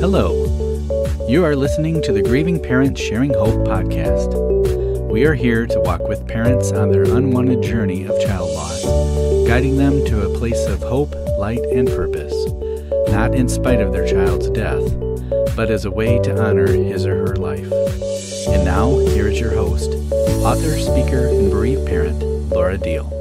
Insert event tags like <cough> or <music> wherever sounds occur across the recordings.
Hello. You are listening to the Grieving Parents Sharing Hope podcast. We are here to walk with parents on their unwanted journey of child loss, guiding them to a place of hope, light, and purpose, not in spite of their child's death, but as a way to honor his or her life. And now, here is your host, author, speaker, and bereaved parent, Laura Diehl.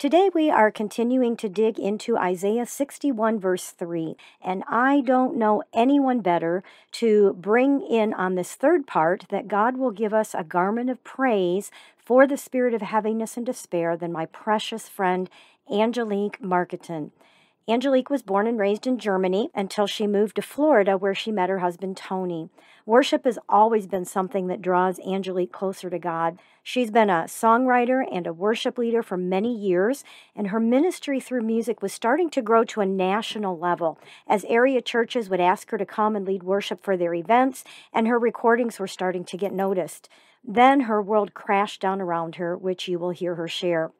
Today we are continuing to dig into Isaiah 61, verse 3. And I don't know anyone better to bring in on this third part that God will give us a garment of praise for the spirit of heaviness and despair than my precious friend Angelique Marketon. Angelique was born and raised in Germany until she moved to Florida, where she met her husband Tony. Worship has always been something that draws Angelique closer to God. She's been a songwriter and a worship leader for many years, and her ministry through music was starting to grow to a national level as area churches would ask her to come and lead worship for their events, and her recordings were starting to get noticed. Then her world crashed down around her, which you will hear her share.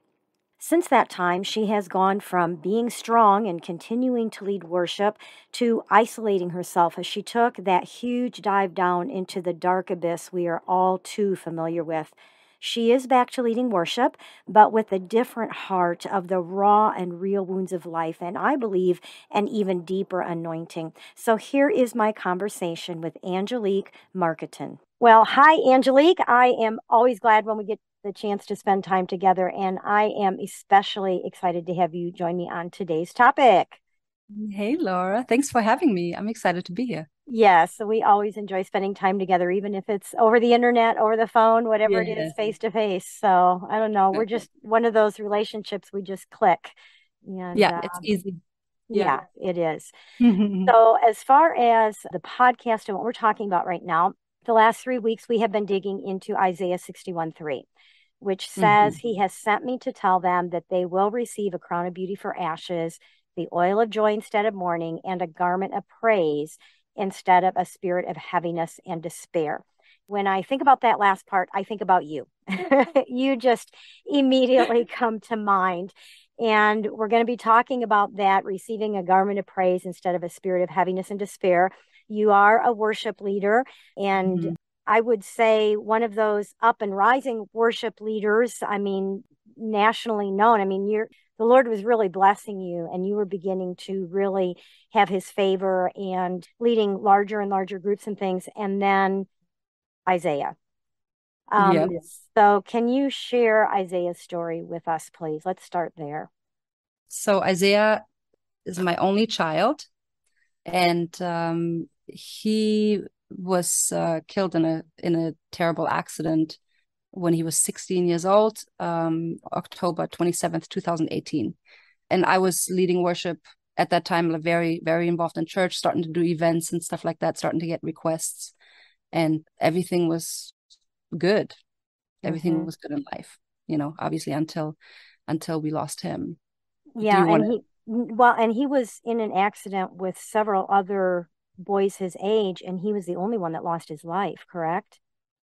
Since that time, she has gone from being strong and continuing to lead worship to isolating herself as she took that huge dive down into the dark abyss we are all too familiar with. She is back to leading worship, but with a different heart of the raw and real wounds of life, and I believe an even deeper anointing. So here is my conversation with Angelique Marketon. Well, hi, Angelique. I am always glad when we get the chance to spend time together. And I am especially excited to have you join me on today's topic. Hey, Laura. Thanks for having me. I'm excited to be here. Yes, So we always enjoy spending time together, even if it's over the internet, over the phone, whatever yeah. it is, face to face. So I don't know. We're just one of those relationships we just click. And, yeah, um, it's easy. Yeah, yeah it is. <laughs> so, as far as the podcast and what we're talking about right now, the last three weeks we have been digging into Isaiah 61 3 which says, mm-hmm. He has sent me to tell them that they will receive a crown of beauty for ashes, the oil of joy instead of mourning, and a garment of praise instead of a spirit of heaviness and despair. When I think about that last part, I think about you. <laughs> you just immediately <laughs> come to mind. And we're going to be talking about that receiving a garment of praise instead of a spirit of heaviness and despair. You are a worship leader, and mm-hmm. I would say one of those up and rising worship leaders. I mean, nationally known. I mean, you're the Lord was really blessing you, and you were beginning to really have His favor and leading larger and larger groups and things. And then Isaiah. Um, yes. So, can you share Isaiah's story with us, please? Let's start there. So, Isaiah is my only child, and um, he was uh, killed in a in a terrible accident when he was 16 years old, um, October 27th, 2018. And I was leading worship at that time, very, very involved in church, starting to do events and stuff like that, starting to get requests. And everything was good. Everything mm-hmm. was good in life, you know, obviously until until we lost him. Yeah. And he well, and he was in an accident with several other boys his age and he was the only one that lost his life correct?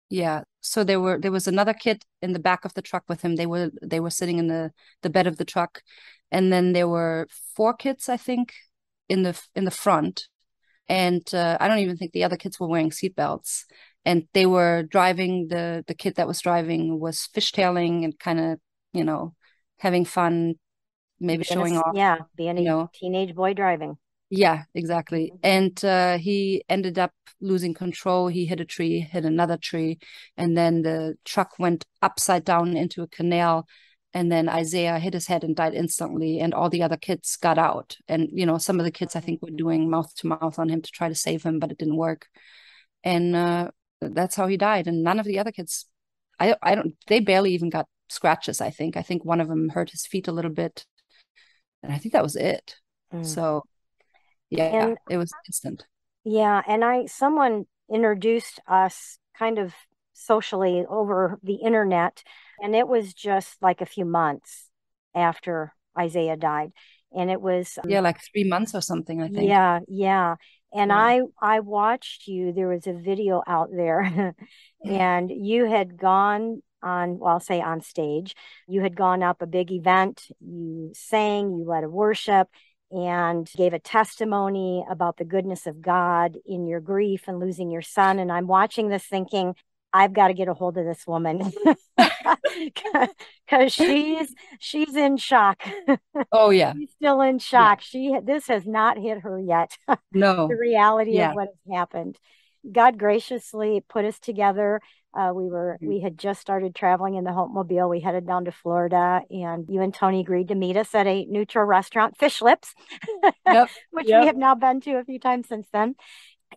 Yeah so there were there was another kid in the back of the truck with him. They were they were sitting in the the bed of the truck. And then there were four kids i think in the in the front. And uh, i don't even think the other kids were wearing seatbelts. And they were driving the the kid that was driving was fishtailing and kind of you know having fun maybe being showing a, off yeah being a you know, teenage boy driving yeah, exactly. Mm-hmm. And uh, he ended up losing control. He hit a tree, hit another tree, and then the truck went upside down into a canal. And then Isaiah hit his head and died instantly. And all the other kids got out. And, you know, some of the kids, I think, were doing mouth to mouth on him to try to save him, but it didn't work. And uh, that's how he died. And none of the other kids, I, I don't, they barely even got scratches, I think. I think one of them hurt his feet a little bit. And I think that was it. Mm. So yeah and, it was instant yeah and i someone introduced us kind of socially over the internet and it was just like a few months after isaiah died and it was um, yeah like three months or something i think. Yeah yeah and yeah. i i watched you there was a video out there <laughs> and you had gone on well i'll say on stage you had gone up a big event you sang you led a worship and gave a testimony about the goodness of God in your grief and losing your son. And I'm watching this thinking, I've got to get a hold of this woman <laughs> because she's she's in shock. Oh yeah, she's still in shock. Yeah. She this has not hit her yet. <laughs> No, the reality yeah. of what has happened. God graciously put us together. Uh, we were mm-hmm. we had just started traveling in the Hope Mobile. We headed down to Florida, and you and Tony agreed to meet us at a neutral restaurant, Fish Lips, <laughs> yep. which yep. we have now been to a few times since then.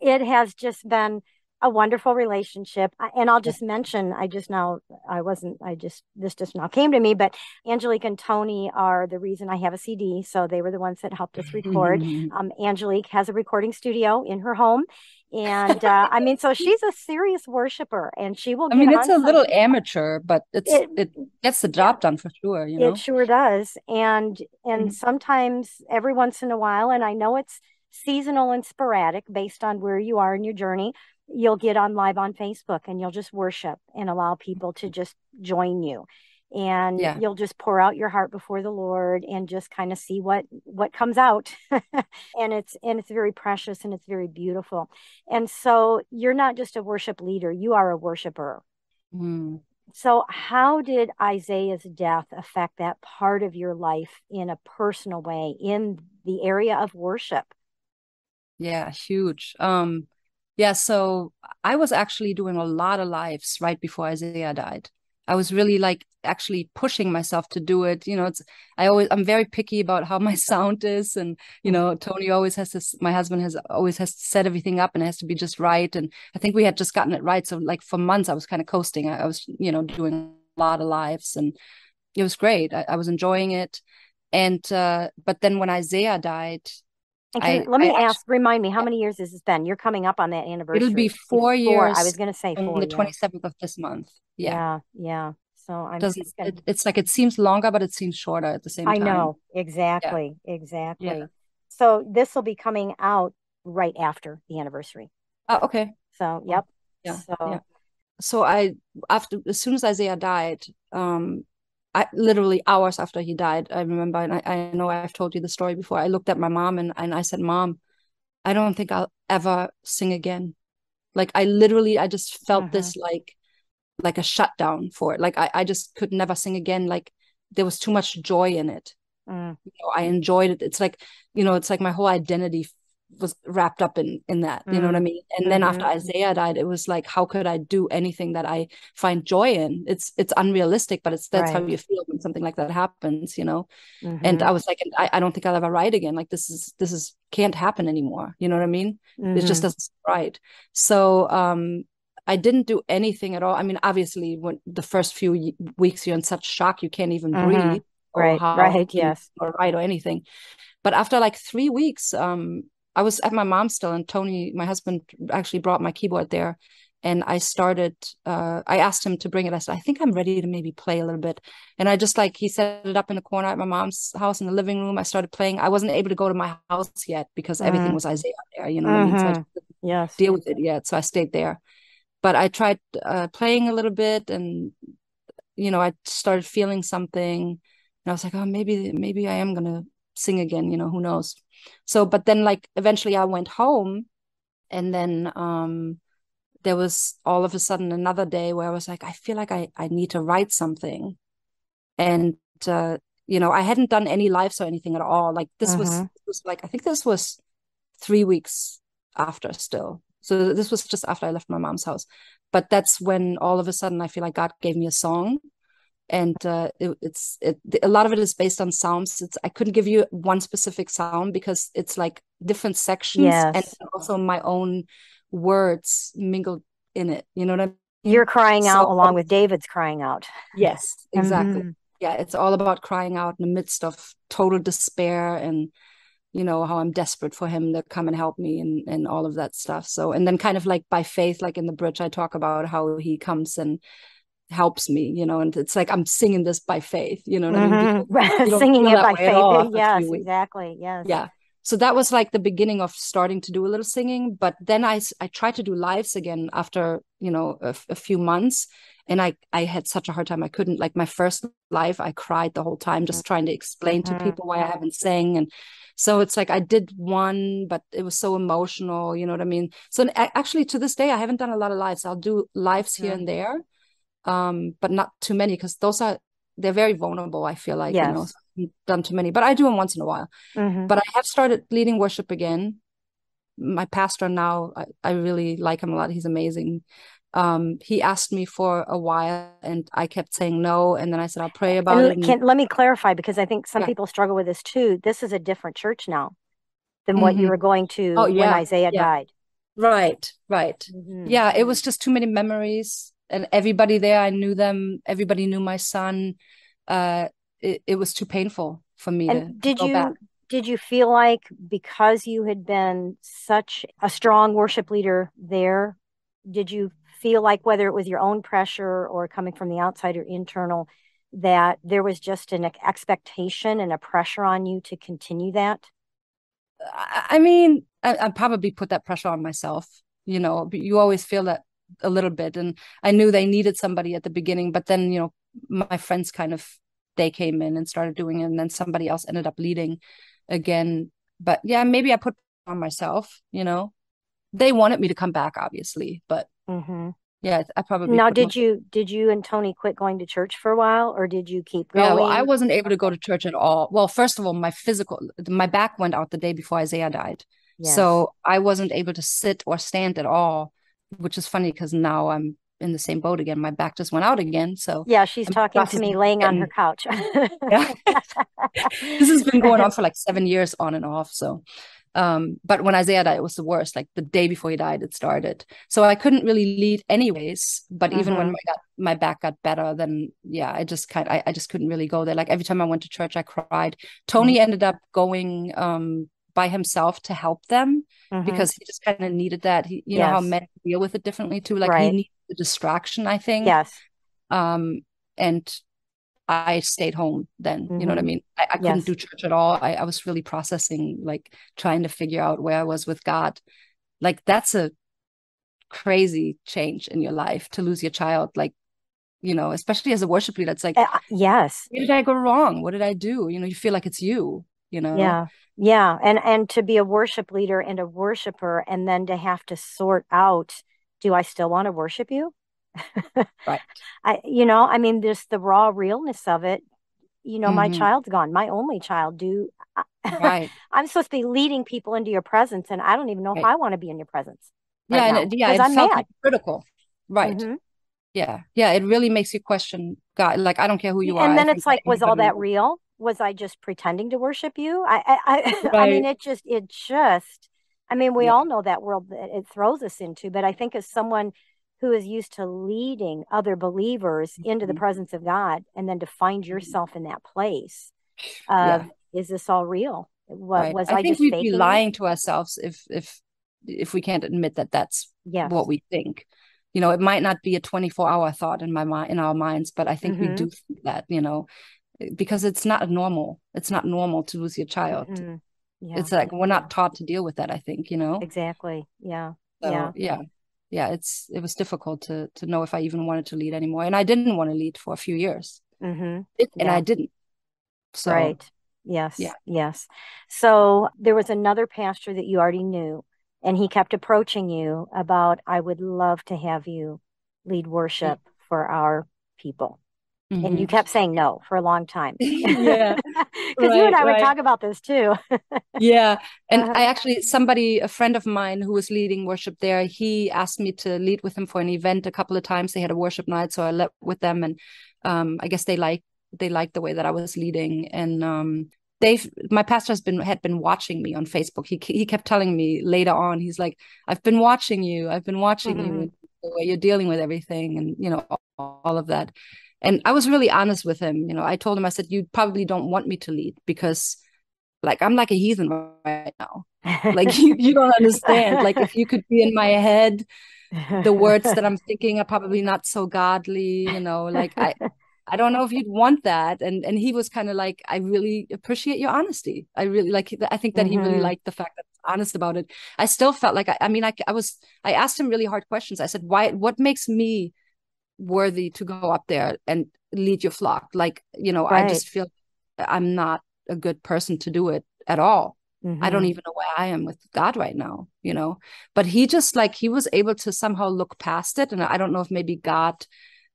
It has just been a wonderful relationship. And I'll just mention, I just now, I wasn't, I just, this just now came to me, but Angelique and Tony are the reason I have a CD. So they were the ones that helped us record. <laughs> um, Angelique has a recording studio in her home. And uh, I mean, so she's a serious worshiper and she will. I mean, it's a little amateur, but it's, it, it gets the job done for sure. You know, it sure does. And, and mm-hmm. sometimes every once in a while, and I know it's, seasonal and sporadic based on where you are in your journey you'll get on live on Facebook and you'll just worship and allow people to just join you. And yeah. you'll just pour out your heart before the lord and just kind of see what what comes out. <laughs> And it's and it's very precious and it's very beautiful. And so you're not just a worship leader you are a worshiper. Mm. so how did isaiah's death affect that part of your life in a personal way in the area of worship? Yeah huge. Um yeah, so I was actually doing a lot of lives right before Isaiah died. I was really like actually pushing myself to do it. You know, it's I always I'm very picky about how <laughs> my sound is, and you know, Tony always has to. My husband has always has to set everything up, and it has to be just right. And I think we had just gotten it right, so like for months I was kind of coasting. I, I was you know doing a lot of lives, and it was great. I, I was enjoying it, and uh, but then when Isaiah died, Okay, let me I ask, actually, remind me, how many years has this been? You're coming up on that anniversary. It'll be four, years. I was going to say four. the twenty seventh of this month. Yeah, yeah, yeah. So I'm. Doesn't gonna... it, it's like it seems longer, but it seems shorter at the same time. I know exactly, yeah. exactly. Yeah. So this will be coming out right after the anniversary. Oh, okay. So yep. Yeah. So. Yeah. So I after as soon as Isaiah died, um, I literally hours after he died, I remember, and I, I know I've told you the story before. I looked at my mom and, and I said, Mom, I don't think I'll ever sing again. Like I literally, I just felt uh-huh. this like like a shutdown for it. Like I, I just could never sing again. Like there was too much joy in it. Mm. You know, I enjoyed it. It's like, you know, it's like my whole identity was wrapped up in in that you know what i mm. mean and mm-hmm. then after mm-hmm. isaiah died it was like how could i do anything that i find joy in it's it's unrealistic but it's that's right. how you feel when something like that happens you know mm-hmm. and i was like I, I don't think i'll ever write again like this is this is can't happen anymore you know what i mean mm-hmm. it just mm-hmm. doesn't right so um I didn't do anything at all. I mean, obviously, when the first few weeks you're in such shock, you can't even mm-hmm. breathe. Right, right, yes, or write or anything. But after like three weeks, um, I was at my mom's still, and Tony, my husband, actually brought my keyboard there. And I started, uh, I asked him to bring it. I said, I think I'm ready to maybe play a little bit. And I just like, he set it up in the corner at my mom's house in the living room. I started playing. I wasn't able to go to my house yet because mm. everything was Isaiah there, you know mm-hmm. I mean? So I mm-hmm. yes. deal with it yet. So I stayed there. But I tried uh, playing a little bit and, you know, I started feeling something. And I was like, oh, maybe, maybe I am going to sing again, you know, who knows? So but then like eventually i went home and then um there was all of a sudden another day where i was like i feel like i i need to write something. And uh you know i hadn't done any lives or anything at all. Like this was, mm-hmm. was like i think this was three weeks after still. So this was just after i left my mom's house. But that's when all of a sudden i feel like god gave me a song and uh, it, it's it, a lot of it is based on sounds. It's I couldn't give you one specific sound because it's like different sections yes. and also my own words mingled in it. You know what I mean? You're crying so, out along with David's crying out. Yes, exactly. Mm-hmm. Yeah, it's all about crying out in the midst of total despair and you know how i'm desperate for him to come and help me and and all of that stuff so and then kind of like by faith like in the bridge i talk about how he comes and helps me, you know, and it's like I'm singing this by faith, you know mm-hmm. I mean? <laughs> singing it by faith. Yes, exactly. Yes. Yeah. So that was like the beginning of starting to do a little singing. But then I, I tried to do lives again after, you know, a, a few months. and I I had such a hard time. I couldn't like my first live. I cried the whole time just trying to explain mm-hmm. to people why I haven't sang, and so it's like I did one, but it was so emotional. You know what I mean? So actually, to this day, I haven't done a lot of lives. I'll do lives here and there, um, but not too many because those are they're very vulnerable. I feel like yes. you know so done too many, but I do them once in a while. Mm-hmm. But I have started leading worship again. My pastor now, I, I really like him a lot. He's amazing um, he asked me for a while and I kept saying no. And then I said, I'll pray about and it. Can, let me clarify because I think some yeah. people struggle with this too. This is a different church now than mm-hmm. what you mm-hmm. were going to oh, yeah. when Isaiah yeah. died. Right, right. Mm-hmm. Yeah, it was just too many memories. And everybody there, I knew them. Everybody knew my son. Uh, it, it was too painful for me and to, did to you, back. Did you feel like because you had been such a strong worship leader there, did you feel like whether it was your own pressure or coming from the outside or internal that there was just an expectation and a pressure on you to continue that i mean I, I, probably put that pressure on myself you know you always feel that a little bit and i knew they needed somebody at the beginning but then you know my friends kind of they came in and started doing it and then somebody else ended up leading again but yeah maybe i put on myself you know they wanted me to come back obviously but Mm-hmm. Yeah, I probably. Now, did you did you and Tony quit going to church for a while, or did you keep going? Yeah, well, I wasn't able to go to church at all. Well, first of all, my physical, my back went out the day before Isaiah died, yes. so I wasn't able to sit or stand at all, which is funny because now I'm in the same boat again. My back just went out again. So yeah, she's I'm talking to me laying on her couch. <laughs> this has been going on for like seven years on and off. So um, but when Isaiah died, it was the worst. Like the day before he died, it started. So I couldn't really lead anyways. But even when mm-hmm. my, got, my back got better, then yeah, I just kind I, I just couldn't really go there. Like every time I went to church, I cried. Tony mm-hmm. ended up going um, by himself to help them mm-hmm. because he just kind of needed that. He, you yes. know how men deal with it differently too. Like right. he needed the distraction, I think. Yes. Um, and I stayed home then. Mm-hmm. You know what I mm-hmm. mean? I, I couldn't yes. do church at all. I, I was really processing, like trying to figure out where I was with God. Like that's a crazy change in your life to lose your child. Like, you know, especially as a worship leader, it's like, uh, yes, where did I go wrong? What did I do? You know, you feel like it's you. You know? Yeah, yeah, and and to be a worship leader and a worshiper, and then to have to sort out, do I still want to worship you? <laughs> right. I, you know, I mean, there's the raw realness of it. You know, mm-hmm. my child's gone, my only child. Do right. <laughs> I'm supposed to be leading people into your presence, and I don't even know right. if I want to be in your presence. Right yeah, now, and, yeah, it I'm mad. critical. Right. Mm-hmm. Yeah, yeah. It really makes you question God. Like, I don't care who you and are. And then it's like, was all that real? Was I just pretending to worship you? I, I, I, right. <laughs> I mean, it just, it just. I mean, we yeah. all know that world that it throws us into, but I think as someone who is used to leading other believers into the mm-hmm. presence of God and then to find mm-hmm. yourself in that place of yeah. is this all real? What right. was I, I think we'd be lying it? to ourselves if if if we can't admit that that's yes. what we think. You know, it might not be a 24 hour thought in my mind in our minds, but I think mm-hmm. we do think that, you know, because it's not normal. It's not normal to lose your child. Mm-hmm. Yeah. It's like we're not taught to deal with that, I think, you know. Exactly. Yeah. So, yeah. Yeah yeah, it's it was difficult to to know if I even wanted to lead anymore, and I didn't want to lead for a few years, mm-hmm. it, and I didn't. So, right. Yes. Yeah. Yes. So there was another pastor that you already knew, and he kept approaching you about, I would love to have you lead worship mm-hmm. for our people. Mm-hmm. And you mm-hmm. kept saying no for a long time. <laughs> <laughs> yeah. Because right, you and I right. would talk about this too. <laughs> yeah. And uh-huh. I actually, somebody, a friend of mine who was leading worship there, he asked me to lead with him for an event a couple of times. They had a worship night. So I led with them. And um, I guess they like they liked the way that I was leading. And um, they've my pastor has been had been watching me on Facebook. He he kept telling me later on, he's like, I've been watching you. I've been watching mm-hmm. you the way you're dealing with everything and you know all, all of that and i was really honest with him you know i told him i said you probably don't want me to lead because like i'm like a heathen right now. Like you, you don't understand. Like if you could be in my head the words that i'm <laughs> thinking are probably not so godly you know like i i don't know if you'd want that. And and he was kind of like i really appreciate your honesty. I really like i think that mm-hmm. he really mm-hmm. liked the fact that I'm honest about it. I still felt like i, I mean I, I was i asked him really hard questions. I said why what makes me worthy to go up there and lead your flock. Like, you know, right. I just feel I'm not a good person to do it at all. Mm-hmm. I don't mm-hmm. even know where I am with God right now, you know. But he just like he was able to somehow look past it. And I don't know if maybe God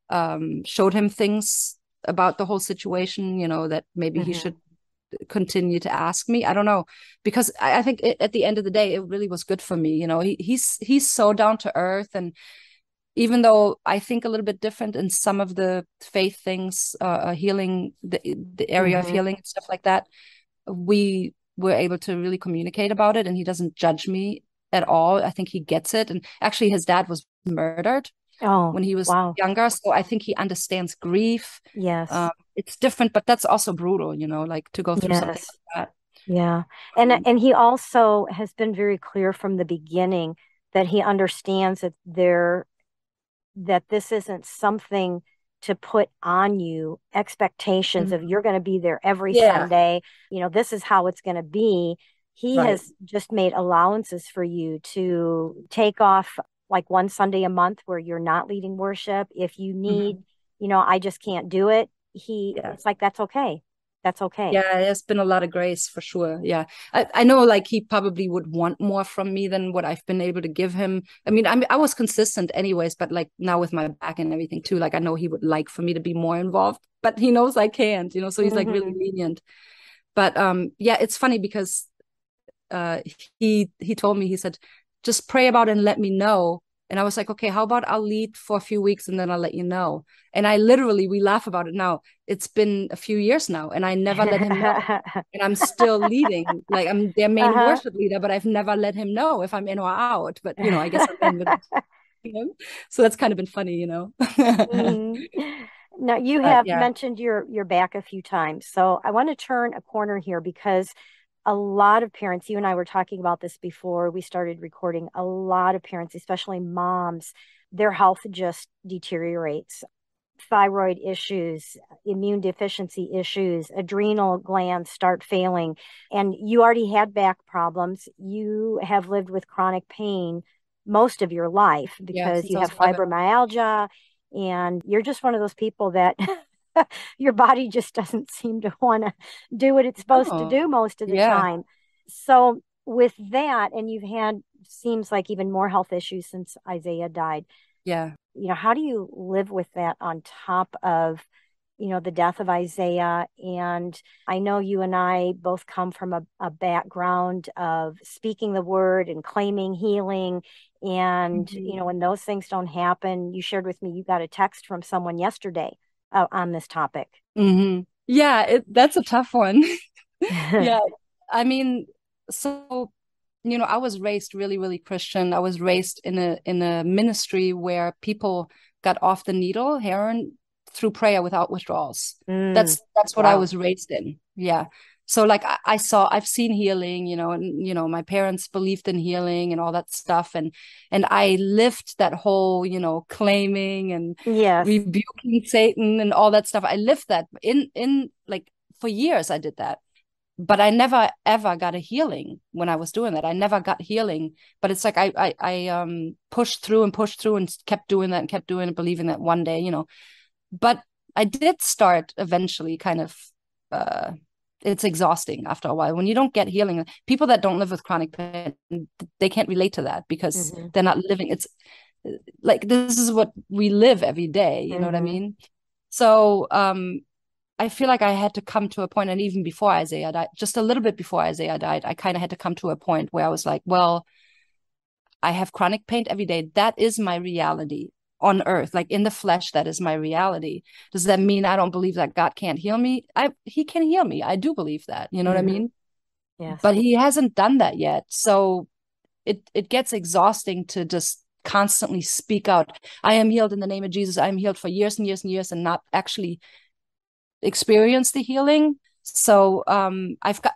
um showed him things about the whole situation, you know, that maybe mm-hmm. he should continue to ask me. I don't know. Because I, I think it, at the end of the day, it really was good for me. You know, he, he's he's so down to earth and even though I think a little bit different in some of the faith things, uh, uh healing, the, the area mm-hmm. of healing and stuff like that, we were able to really communicate about it and he doesn't judge me at all. I think he gets it. And actually, his dad was murdered oh, when he was wow. younger. So I think he understands grief. Yes. Um, it's different, but that's also brutal, you know, like to go through yes. something like that. Yeah. And um, and he also has been very clear from the beginning that he understands that there that this isn't something to put on you expectations mm-hmm. of you're going to be there every yeah. Sunday. You know, this is how it's going to be. He right. has just made allowances for you to take off like one Sunday a month where you're not leading worship. If you mm-hmm. need, mm-hmm. you know, I just can't do it. He, yeah. it's like, that's okay that's okay. Yeah, there's been a lot of grace for sure. Yeah. I, I know like he probably would want more from me than what I've been able to give him. I mean, I mean, I was consistent anyways, but like now with my back and everything too, like I know he would like for me to be more involved, but he knows I can't, you know, so he's mm-hmm. like really mm-hmm. lenient. But um yeah, it's funny because uh he he told me he said just pray about it and let me know and I was like, okay, how about I'll lead for a few weeks and then I'll let you know. And I literally, we laugh about it now. It's been a few years now, and I never let him know. <laughs> and I'm still leading. Like I'm their main uh-huh. worship leader, but I've never let him know if I'm in or out. But you know, I guess I'm in <laughs> him. So that's kind of been funny, you know. <laughs> mm-hmm. Now you have yeah. mentioned your your back a few times. So I want to turn a corner here because a lot of parents, you and I were talking about this before we started recording, a lot of parents, especially moms, their health just deteriorates. Thyroid issues, immune deficiency issues, adrenal glands start failing, and you already had back problems. You have lived with chronic pain most of your life because yes, you have fibromyalgia, and you're just one of those people that <laughs> <laughs> your body just doesn't seem to want to do what it's supposed oh, to do most of the yeah. time. So with that, and you've had seems like even more health issues since Isaiah died. Yeah. You know, how do you live with that on top of, you know, the death of Isaiah? And I know you and I both come from a, a background of speaking the word and claiming healing. And, mm-hmm. you know, when those things don't happen, you shared with me you got a text from someone yesterday uh, on this topic? Mm-hmm. Yeah, it, that's a tough one. <laughs> <laughs> yeah, I mean, so you know, I was raised really, really Christian. I was raised in a in a ministry where people got off the needle, heroin, through prayer without withdrawals. Mm, that's that's what wow. I was raised in. Yeah so like I, I, saw i've seen healing you know and you know my parents believed in healing and all that stuff. And and i lived that whole you know claiming and yes. rebuking satan and all that stuff. I lived that in in like for years i did that. But i never ever got a healing when i was doing that. I never got healing. But it's like i i, I um pushed through and pushed through and kept doing that and kept doing it believing that one day you know. But i did start eventually kind of uh it's exhausting after a while when you don't get healing people that don't live with chronic pain they can't relate to that because mm-hmm. they're not living it's like this is what we live every day you mm-hmm. know what i mm-hmm. mean so um i feel like i had to come to a point and even before isaiah died just a little bit before isaiah died i kind of had to come to a point where i was like well i have chronic pain every day that is my reality on earth like in the flesh that is my reality. Does that mean i don't believe that god can't heal me? I he can heal me. I do believe that. You know mm-hmm. what i mm-hmm. mean? Yes. But he hasn't done that yet. So it it gets exhausting to just constantly speak out i am healed in the name of jesus. I am healed for years and years and years and not actually experience the healing. So um i've got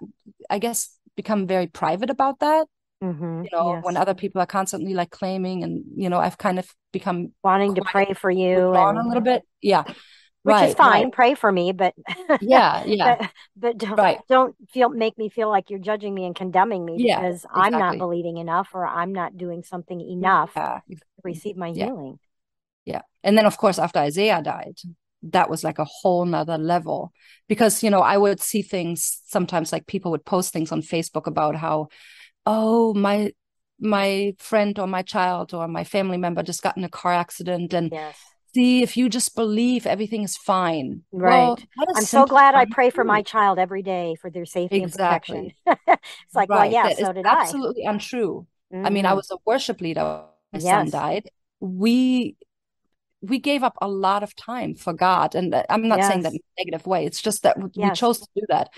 i guess become very private about that Mm-hmm. You know, yes. when other people are constantly like claiming, and you know, I've kind of become wanting to pray for you and a little bit, yeah, which right, is fine. Right. Pray for me, but yeah, <laughs> yeah, but, but don't, right. don't feel make me feel like you're judging me and condemning me yeah, because exactly. I'm not believing enough or I'm not doing something enough yeah, to receive my yeah. healing. Yeah. And then, of course, after Isaiah died, that was like a whole nother level because, you know, I would see things sometimes like people would post things on Facebook about how, oh, my my friend or my child or my family member just got in a car accident and yes. see if you just believe everything is fine right well, i'm so glad i pray for my child every day for their safety exactly. and protection <laughs> it's like right. well yeah that so did I. absolutely untrue mm-hmm. i mean i mm-hmm. was a worship leader my yes. son died we we gave up a lot of time for god and uh, i'm not yes. saying that in a negative way it's just that we chose to do that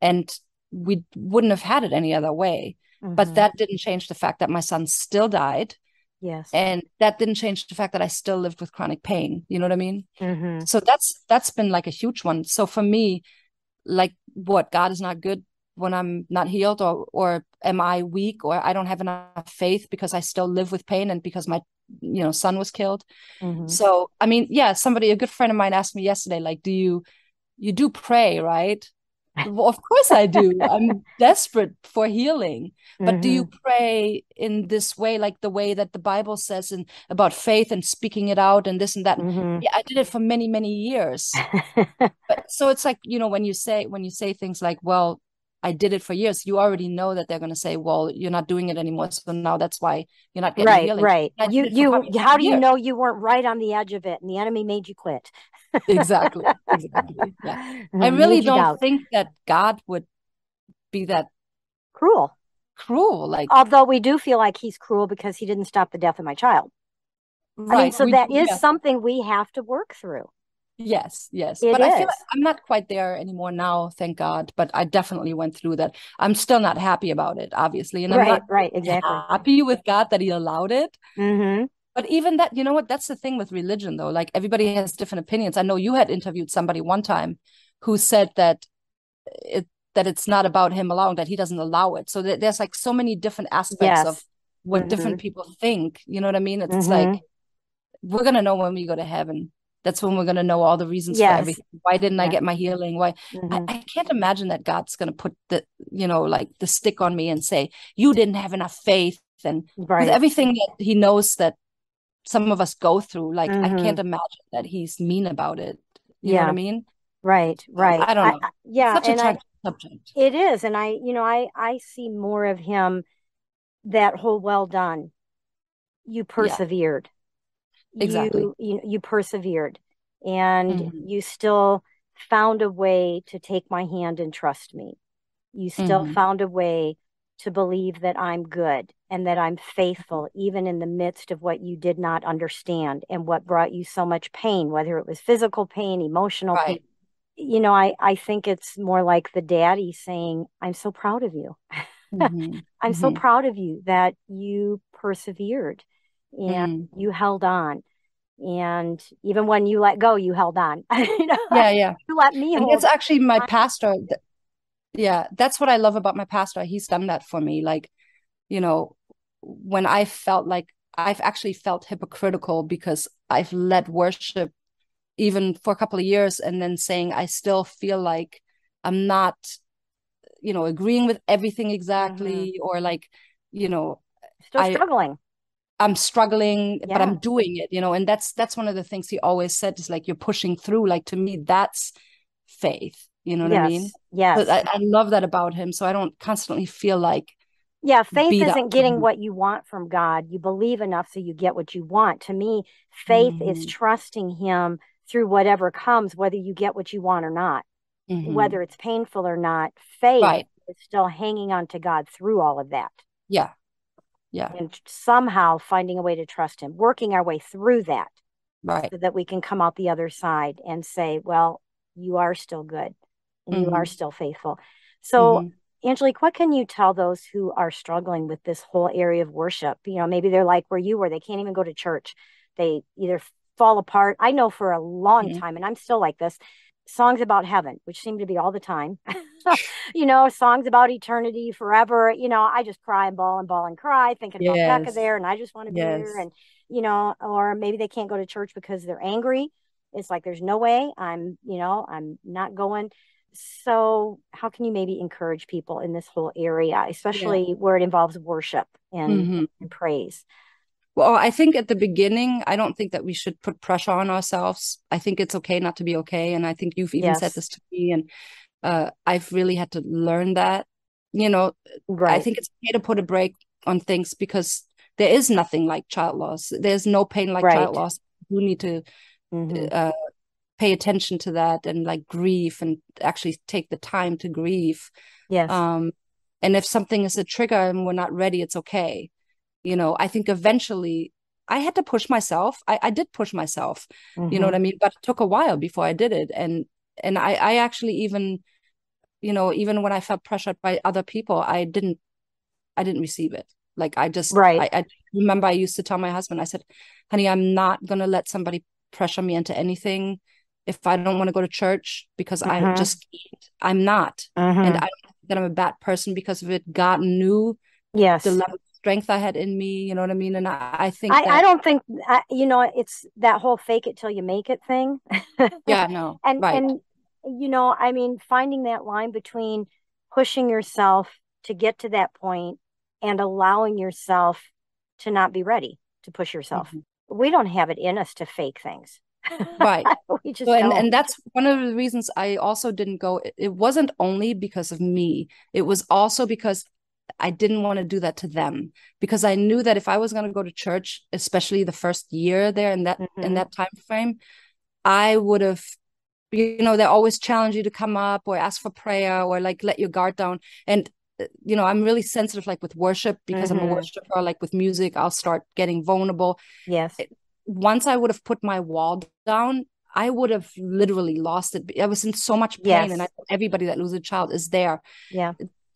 and we wouldn't have had it any other way Mm-hmm. But that didn't change the fact that my son still died. Yes. And that didn't change the fact that I still lived with chronic pain. You know what I mean? Mm-hmm. So that's that's been like a huge one. So for me, like what God is not good when I'm not healed or or am I weak or I don't have enough faith because I still live with pain and because my you know son was killed. Mm-hmm. So I mean, yeah, somebody a good friend of mine asked me yesterday like do you you do pray, right? Well, of course I do. I'm desperate for healing. But mm-hmm. do you mm-hmm. pray in this way, like the way that the Bible says and about faith and speaking it out and this and that? Mm-hmm. Yeah, I did it for many, many years. <laughs> but, so it's like, you know, when you say when you say things like, well, I did it for years, you already know that they're going to say, "Well, you're not doing it anymore, so now that's why you're not getting right, healing." Right, right. You, you, how do you know you weren't right on the edge of it, and the enemy made you quit? <laughs> exactly, exactly. Yeah. I really don't think that God would be that cruel. Cruel, like although we do feel like He's cruel because He didn't stop the death of my child. Right. I mean, so we, that is yeah. something we have to work through. Yes, yes. It but is. I feel like I'm not quite there anymore now, thank God. But I definitely went through that. I'm still not happy about it, obviously. And I'm right, not right, exactly. happy with God that He allowed it. Mm-hmm. But even that, you know what? That's the thing with religion, though. Like everybody has different opinions. I know you had interviewed somebody one time who said that it that it's not about him allowing that he doesn't allow it. So there's like so many different aspects yes. of what mm-hmm. different people think. You know what I mean? It's mm-hmm. like we're gonna know when we go to heaven that's when we're going to know all the reasons yes. for everything why didn't yeah. i get my healing why mm-hmm. I, I, can't imagine that god's going to put the you know like the stick on me and say you didn't have enough faith and right. everything that he knows that some of us go through like mm-hmm. i can't imagine that he's mean about it you yeah. know what i mean right right i don't know I, yeah such a I, subject it is and i you know i i see more of him that whole well done you persevered yeah exactly you you, you persevered and mm-hmm. you still found a way to take my hand and trust me you still mm-hmm. found a way to believe that I'm good and that I'm faithful, even in the midst of what you did not understand and what brought you so much pain, whether it was physical pain, emotional right. pain. You know, I, I think it's more like the daddy saying, I'm so proud of you. Mm-hmm. <laughs> I'm mm-hmm. so proud of you that you persevered and mm. you held on and even when you let go you held on <laughs> you know? yeah yeah you let me and it's actually my on. pastor yeah that's what i love about my pastor he's done that for me like you know when i felt like i've actually felt hypocritical because i've led worship even for a couple of years and then saying i still feel like i'm not you know agreeing with everything exactly mm-hmm. or like you know still struggling I'm struggling, yeah. but I'm doing it, you know. And that's that's one of the things he always said is like you're pushing through. Like to me, that's faith. You know what yes. I mean? Yes. I, I, love that about him. So I don't constantly feel like yeah, faith isn't getting what you want from God. You believe enough so you get what you want. To me, faith mm-hmm. is trusting him through whatever comes, whether you get what you want or not, mm-hmm. whether it's painful or not. Faith right. is still hanging on to God through all of that. Yeah yeah and somehow finding a way to trust him working our way through that right so that we can come out the other side and say well you are still good and mm-hmm. you are mm-hmm. still faithful so mm-hmm. angelique what can you tell those who are struggling with this whole area of worship you know maybe they're like where you were they can't even go to church they either fall apart i know for a long mm-hmm. time and i'm still like this songs about heaven, which seem to be all the time. <laughs> <laughs> you know, songs about eternity, forever. You know, I just cry and bawl and bawl and cry, thinking yes. about Becca there, and I just want to be yes. there. And you know, or maybe they can't go to church because they're angry. It's like there's no way I'm, you know, I'm not going. So, how can you maybe encourage people in this whole area, especially yeah. where it involves worship and, mm-hmm. and praise? Well, I think at the beginning, I don't think that we should put pressure on ourselves. I think it's okay not to be okay. And I think you've even yes. said this to me. And uh, I've really had to learn that. You know, right. I think it's okay to put a break on things because there is nothing like child loss. There's no pain like right. child loss. You need to mm-hmm. uh, pay attention to that and like grieve and actually take the time to grieve. Yes. Um, and if something is a trigger and we're not ready, it's okay you know i think eventually i had to push myself i, I did push myself mm-hmm. you know what i mm-hmm. mean but it took a while before i did it and and i i actually even you know even when i felt pressured by other people i didn't i didn't receive it like i just right I, I remember i used to tell my husband i said honey i'm not gonna let somebody pressure me into anything if i don't want to go to church because mm-hmm. i just i'm not mm-hmm. and i that i'm a bad person because of it god knew yes the level strength I had in me. You know what I mean? And I, I think I, that... I don't think I, you know it's that whole fake it till you make it thing. <laughs> yeah, no, and right. and you know, I mean, finding that line between pushing yourself to get to that point and allowing yourself to not be ready to push yourself. Mm-hmm. We don't have it in us to fake things. right <laughs> we just so, and, and that's one of the reasons i also didn't go it wasn't only because of me it was also because I didn't want to do that to them because I knew that if I was going to go to church, especially the first year there in that mm-hmm. in that time frame, I would have you know they always challenge you to come up or ask for prayer or like let your guard down and uh, you know i'm really sensitive like with worship because mm-hmm. i'm a mm-hmm. worshiper like with music i'll start getting vulnerable yes once i would have put my wall down i would have literally lost it i was in so much pain yes. and I, everybody that loses a child is there yeah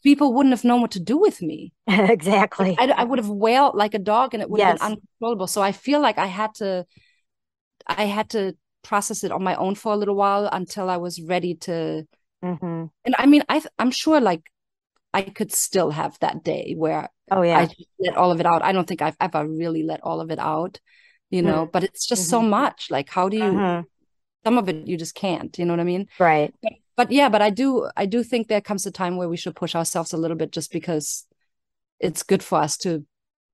people wouldn't have known what to do with me. <laughs> exactly. I, I, would have wailed like a dog and it would yes. have been uncontrollable. So I feel like I had to, I had to process it on my own for a little while until I was ready to. Mm-hmm. And I mean, I, I'm sure like I could still have that day where oh yeah, I let all of it out. I don't think I've ever really let all of it out, you know. Mm-hmm. But it's just mm-hmm. so much. Like, how do you? Mm-hmm. Some of it you just can't. You know what I mean? Right. But but yeah but i do i do think there comes a time where we should push ourselves a little bit just because it's good for us to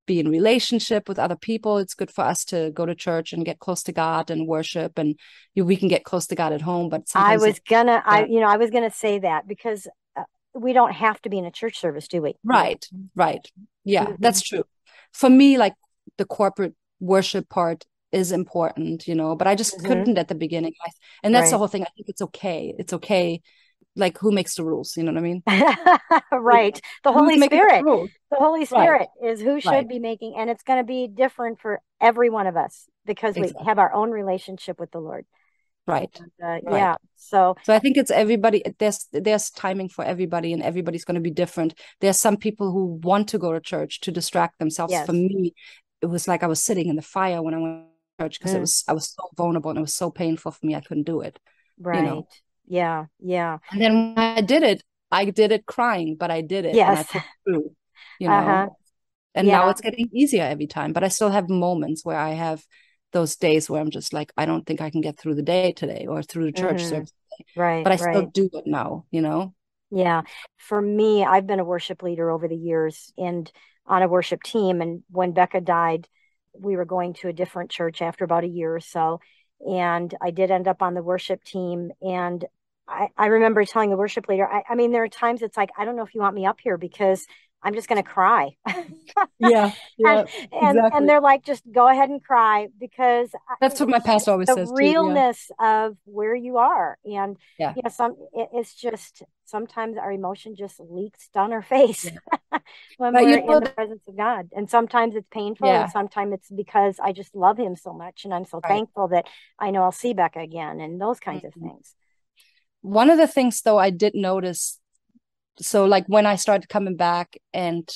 be in relationship with other people. It's good for us to go to church and get close to god and worship and you, we can get close to god at home but i was gonna i you know i was gonna say that because uh, we don't have to be in a church service do we? Right right. Yeah mm-hmm. that's true. For me like the corporate worship part is important, you know, but I just mm-hmm. couldn't at the beginning. and that's right. the whole thing. I think it's okay. It's okay. Like who makes the rules? You know what I mean? <laughs> right. <laughs> The Holy Spirit. The, the, Holy Spirit right. is who should right. be making, and it's going to be different for every one of us because exactly. we have our own relationship with the Lord. Right. And, uh, Yeah. So. So I think it's everybody. There's there's timing for everybody, and everybody's going to be different. There's some people who want to go to church to distract themselves. Yes. For me, it was like I was sitting in the fire when I went because mm. it was I was so vulnerable and it was so painful for me I couldn't do it. Right. You know? Yeah. Yeah. And then when I did it, I did it crying, but I did it. Yes. through, you know. Uh-huh. And yeah. now it's getting easier every time. But I still have moments where I have those days where I'm just like, I don't think I can get through the day today or through the church mm-hmm. service. Right. But I right. still do it now, you know? Yeah. For me, I've been a worship leader over the years and on a worship team. And when Becca died, we were going to a different church after about a year or so. And I did end up on the worship team. And I, I remember telling the worship leader, I, I mean, there are times it's like, I don't know if you want me up here because I'm just going to cry. yeah. <laughs> yeah and, and, exactly. and, they're like, just go ahead and cry because that's what my pastor always the says. The realness too, yeah. of where you are. And, yeah. you know, some, it, it's just sometimes our emotion just leaks down our face yeah. <laughs> when but we're in the presence of God. And sometimes it's painful and sometimes it's because I just love him so much. And I'm so right. thankful that I know I'll see Becca again and those kinds mm-hmm. of things. One of the things though I did notice so like when I started coming back and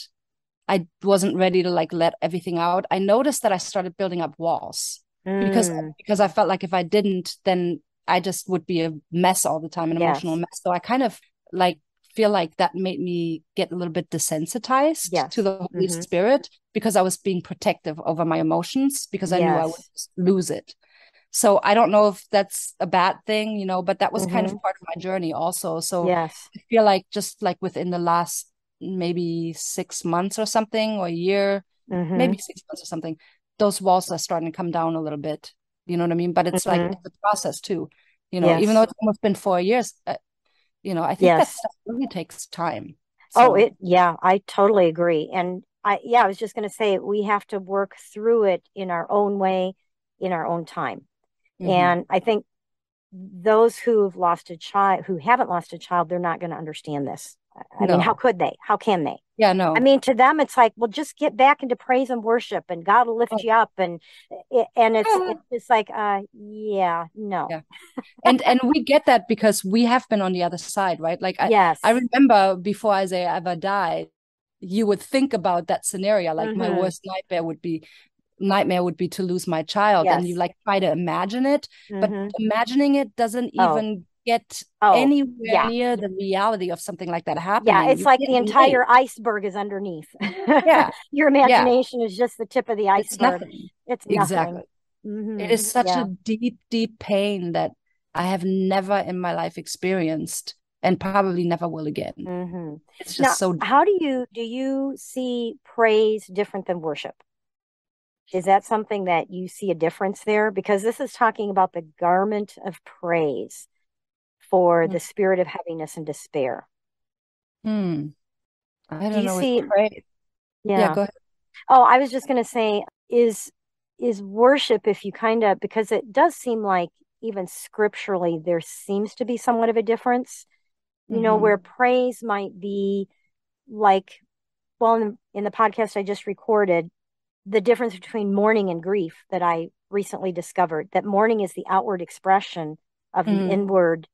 I wasn't ready to like let everything out, I noticed that I started building up walls mm. because because I felt like if I didn't, then I just would be a mess all the time, an yes. emotional mess. So I kind of like feel like that made me get a little bit desensitized yes. to the Holy mm-hmm. Spirit because I was being protective over my emotions because I yes. knew I would lose it. So I don't know if that's a bad thing, you know, but that was mm-hmm. kind of mm-hmm. part of my journey also. So yes. I feel like just like within the last maybe six months or something or a year, mm-hmm. maybe six months or something, those walls are starting to come down a little bit. You know what I mean? But it's Mhm. like the process too. You know, Yes. even though it's almost been four years, uh, you know, I think that Yes. stuff really takes time. Oh, it, yeah, I totally agree. And I, yeah, I was just going to say we have to work through it in our own way, in our own time. Mhm. And I think those who've lost a child, who haven't lost a child, they're not going to understand this. I mean, how could they? How can they? yeah, no. I mean, to them, it's like, well, just get back into praise and worship, and God will lift Oh. you up, and and it's Uh, it's just like, uh, yeah, no, Yeah. and and we get that because we have been on the other side, right? Like I, yes, I remember before Isaiah ever died, you would think about that scenario. Like my Mhm. worst nightmare would be nightmare would be to lose my child, and you like try to imagine it, but Mhm. imagining it doesn't Oh. even get Oh, anywhere yeah. near the reality of something like that happening. Yeah, it's You like the entire iceberg is underneath. <laughs> Yeah, Your imagination is just the tip of the it's iceberg. nothing. It's nothing. Exactly. Mhm. It is such Yeah. a deep, deep pain that I have never in my life experienced and probably never will again. hmm It's Now, just so how do you do you see praise different than worship? Is that something that you see a difference there? Because this is talking about the garment of praise for Mm. the spirit of heaviness and despair. Hmm. I Do don't you know see? Yeah, Yeah. go ahead. Oh, I was just going to say, is is worship if you kind of because it does seem like even scripturally there seems to be somewhat of a difference. You know, Mhm. where praise might be like, well, in, in the podcast I just recorded, the difference between mourning and grief that I recently discovered that mourning is the outward expression of the Mhm. inward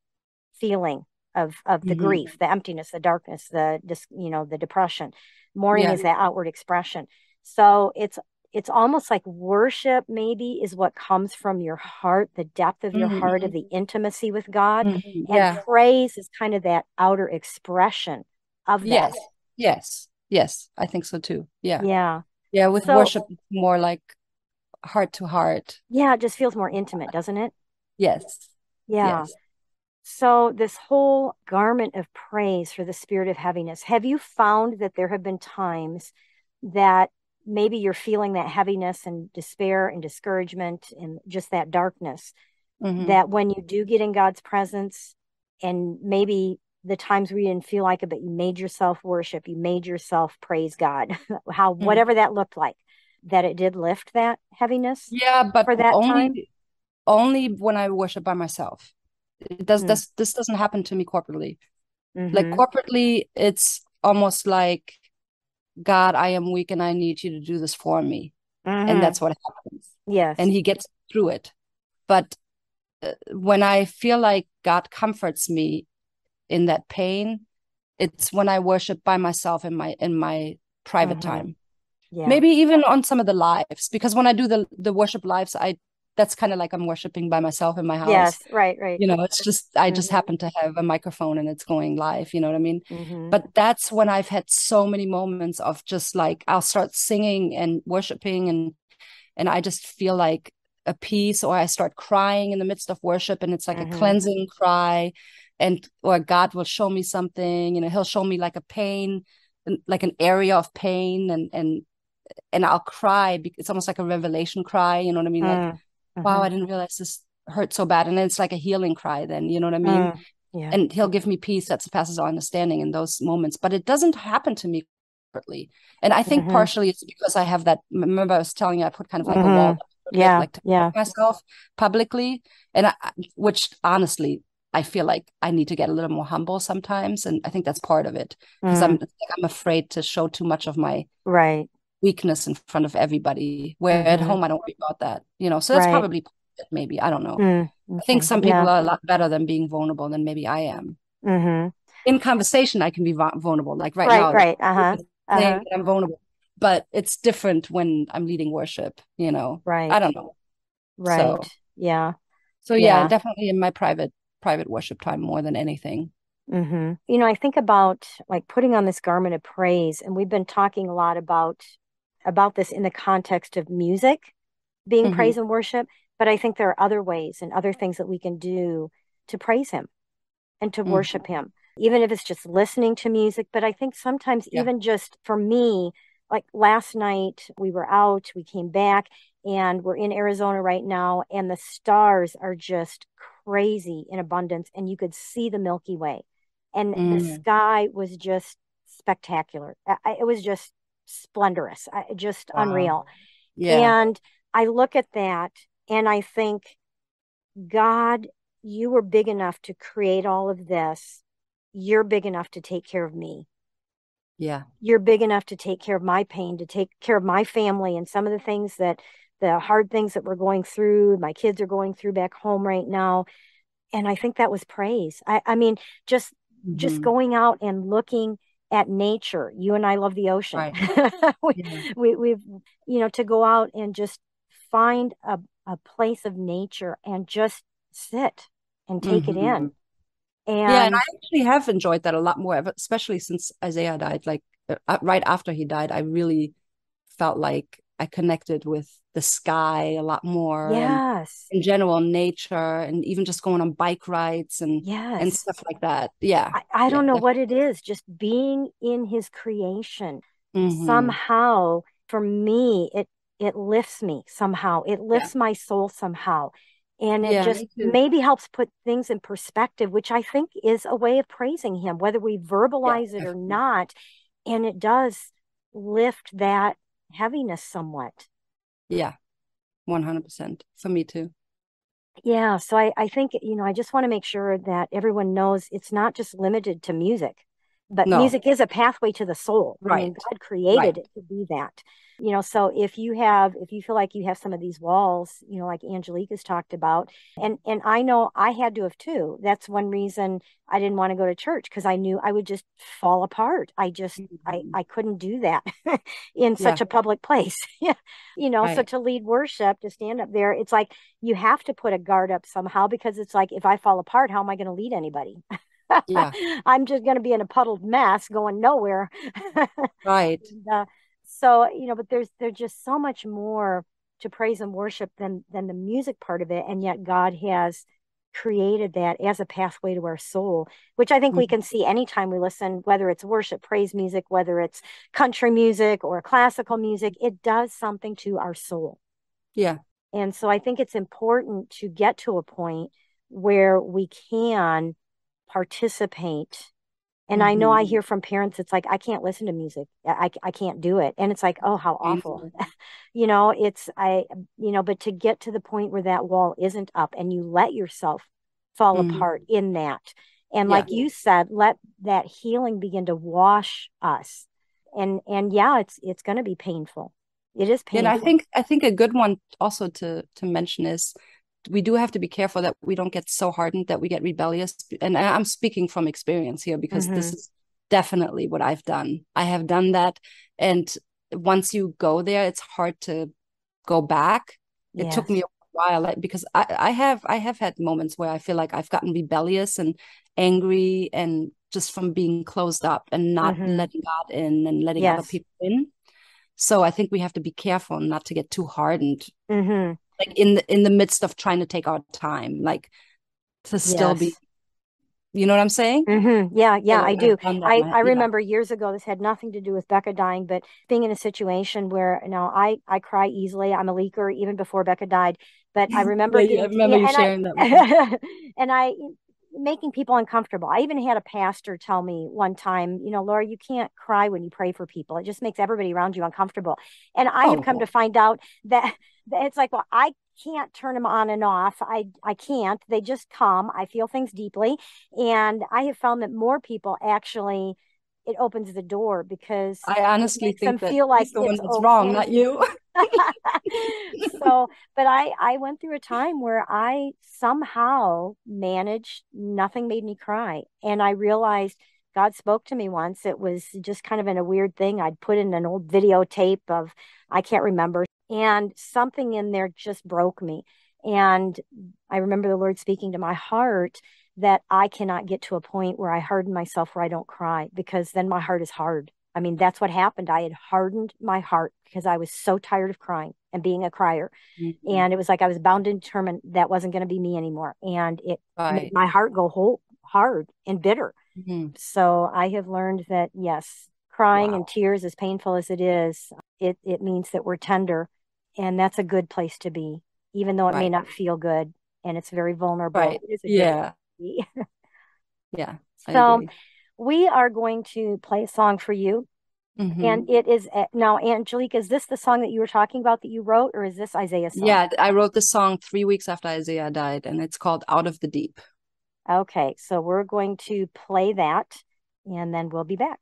feeling of of the Mhm. grief, the emptiness, the darkness, the dis, you know, the depression. Mourning Yeah. is the outward expression. So it's it's almost like worship maybe is what comes from your heart, the depth of your Mhm, heart, of the intimacy with God. mhm. And Yeah. praise is kind of that outer expression of that. Yes. Yes. Yes. I think so too. Yeah. Yeah. Yeah. With So worship, it's more like heart to heart. yeah, it just feels more intimate, doesn't it? Yes. Yeah. Yes. So this whole garment of praise for the spirit of heaviness, have you found that there have been times that maybe you're feeling that heaviness and despair and discouragement and just that darkness Mhm. that when you do get in God's presence and maybe the times where you didn't feel like it, but you made yourself worship, you made yourself praise God, <laughs> how Mhm. whatever that looked like, that it did lift that heaviness Yeah, but for that time? only only when I worship by myself. It does Mm. this this doesn't happen to me corporately. Like hmm corporately, it's almost like God, I am weak and I need you to do this for me. And hmm that's what happens. Yes. And he gets through it. But uh, when I feel like God comforts me in that pain, it's when I worship by myself in my in my private Mhm. time. Yeah. Maybe even on some of the lives, because when I do the the worship lives, I that's kind of like I'm worshiping by myself in my house. Yes. Right. Right. You know, it's just I just hmm happen to have a microphone and it's going live, you know what I mean? hmm But that's when I've had so many moments of just like I'll start singing and worshiping and and I just feel like a peace or I start crying in the midst of worship and it's like a hmm cleansing cry and or God will show me something, you know, he'll show me like a pain like an area of pain and and and I'll cry because it's almost like a revelation cry, you know what I mean? Like, Mm. wow, hmm I didn't realize this hurt so bad. And then it's like a healing cry then, you know what I mean? Mm. Yeah. And he'll give me peace that surpasses all understanding in those moments. But it doesn't happen to me corporately. And I think hmm partially it's because I have that remember I was telling you I put kind of like a hmm wall a bit, Yeah. like to Yeah. myself publicly. And I, which honestly I feel like I need to get a little more humble sometimes. And I think that's part of it. Because I'm Mm. I'm afraid to show too much of my Right. weakness in front of everybody. Where at hmm home I don't worry about that. You know, so that's Right. probably part of it, maybe. I don't know. Mm. I think some people Yeah. are a lot better than being vulnerable than maybe I am. hmm In conversation, I can be vulnerable. Like right Right. now, Right. Uh-huh. Uh-huh. I'm vulnerable, but it's different when I'm leading worship. You know, right? I don't know. Right. So, Yeah. so yeah, Yeah. definitely in my private private worship time more than anything. hmm You know, I think about like putting on this garment of praise, and we've been talking a lot about about this in the context of music being hmm praise and worship, but I think there are other ways and other things that we can do to praise him and to hmm worship him, even if it's just listening to music. But I think sometimes Yeah. even just for me, like last night we were out, we came back, and we're in Arizona right now, and the stars are just crazy in abundance, and you could see the Milky Way, and mm. the sky was just spectacular. It was just splendorous, just wow. unreal. Yeah. And I look at that and I think, God, you were big enough to create all of this. You're big enough to take care of me. Yeah. You're big enough to take care of my pain, to take care of my family and some of the things that the hard things that we're going through, my kids are going through back home right now. And I think that was praise. I, I mean, just mm-hmm. just going out and looking at nature. You and I love the ocean. Right. <laughs> we, yeah. we, we've, you know, to go out and just find a, a place of nature and just sit and take mm-hmm. it in. And yeah, and I actually have enjoyed that a lot more, especially since Isaiah died. Like uh, right after he died, I really felt like I connected with the sky a lot more. Yes. In general, nature and even just going on bike rides and yes. and stuff like that. Yeah. I, I don't know what it is, just being in his creation. Mm-hmm. Somehow for me, it it lifts me somehow. It lifts yeah. my soul somehow. And it yeah, just maybe helps put things in perspective, which I think is a way of praising him, whether we verbalize yeah, it or not. And it does lift that heaviness somewhat. Yeah, 100%. For me too. Yeah. So I, I think, you know, I just want to make sure that everyone knows it's not just limited to music, but no. music is a pathway to the soul. Right. I mean, God created right. it to be that you know so if you have if you feel like you have some of these walls you know like angelique has talked about and and i know i had to have too that's one reason i didn't want to go to church because i knew i would just fall apart i just mm-hmm. i i couldn't do that <laughs> in such yeah. a public place <laughs> you know right. so to lead worship to stand up there it's like you have to put a guard up somehow because it's like if i fall apart how am i going to lead anybody <laughs> yeah. <laughs> I'm just going to be in a puddled mess going nowhere. <laughs> Right. And, uh, so you know but there's there's just so much more to praise and worship than than the music part of it and yet god has created that as a pathway to our soul which i think mm-hmm. we can see anytime we listen whether it's worship praise music whether it's country music or classical music it does something to our soul. Yeah. And so i think it's important to get to a point where we can participate and mm-hmm. I know I mm-hmm. hear from parents, it's like, I can't listen to music. I, I can't do it. And it's like, oh, how awful. <laughs> you know, it's, I, you know, but to get to the point where that wall isn't up and you let yourself fall mm-hmm. apart in that. And yeah. like you said, let that healing begin to wash us. And, and yeah, it's, it's going to be painful. It is painful. And I think, I think a good one also to, to mention is, we do have to be careful that we don't get so hardened that we get rebellious. And I'm speaking from experience here because mm-hmm. this is definitely what I've done. I have done that. And once you go there, it's hard to go back. It yes. took me a while like, because I, I have I have had moments where I feel like I've gotten rebellious and angry and just from being closed up and not mm-hmm. letting God in and letting yes. other people in. So I think we have to be careful not to get too hardened. Mm-hmm like in the in the midst of trying to take our time like to still yes. be you know what I'm saying? Mm-hmm. Yeah, yeah, so I do. I, I remember years ago, this had nothing to do with Becca dying, but being in a situation where you know I, I cry easily. I'm a leaker even before Becca died. But I <laughs> remember, yeah, I remember you sharing I, that. <laughs> and I making people uncomfortable. I even had a pastor tell me one time, you know, Laura, you can't cry when you pray for people. It just makes everybody around you uncomfortable. And I oh. have come to find out that it's like, well, I can't turn them on and off. I I can't. They just come. I feel things deeply, and I have found that more people actually it opens the door because I honestly think that feel like the one that's okay. wrong, not you. <laughs> so, but I I went through a time where I somehow managed. Nothing made me cry, and I realized. God spoke to me once. It was just kind of in a weird thing. I'd put in an old videotape of, I can't remember, and something in there just broke me. And I remember the Lord speaking to my heart that I cannot get to a point where I harden myself where I don't cry because then my heart is hard. I mean, that's what happened. I had hardened my heart because I was so tired of crying and being a crier. Mm-hmm. And it was like I was bound and determined that wasn't going to be me anymore. And it right. made my heart go whole hard and bitter. Mm-hmm. So I have learned that yes, crying wow. and tears, as painful as it is, it, it means that we're tender and that's a good place to be, even though it right. may not feel good and it's very vulnerable. Right. yeah. <laughs> yeah. So we are going to play a song for you. Mm-hmm. And it is now, Angelique, is this the song that you were talking about that you wrote, or is this Isaiah's song? Yeah, I wrote the song three weeks after Isaiah died, and it's called Out of the Deep. Okay, so we're going to play that, and then we'll be back.